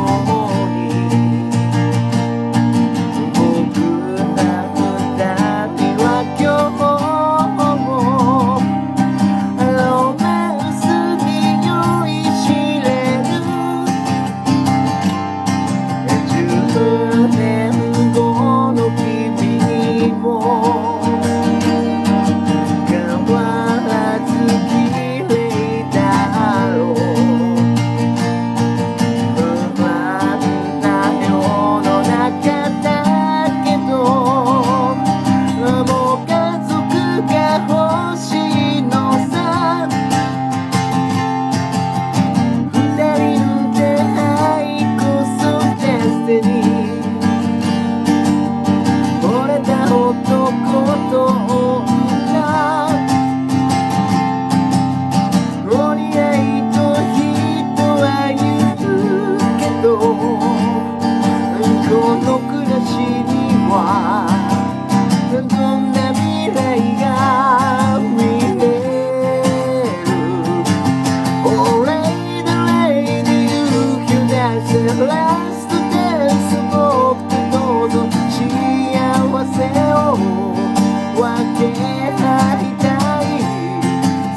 more.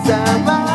Savannah.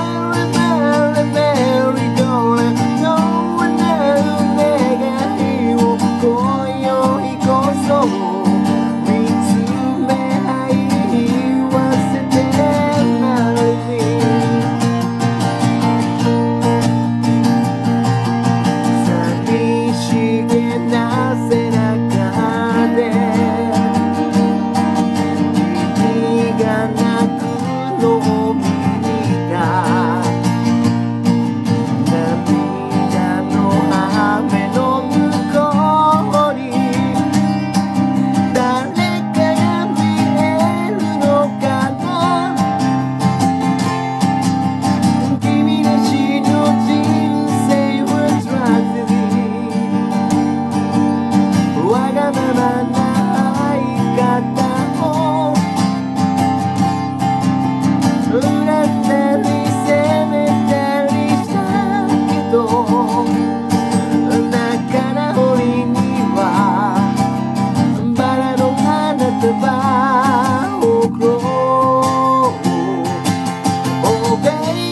okay.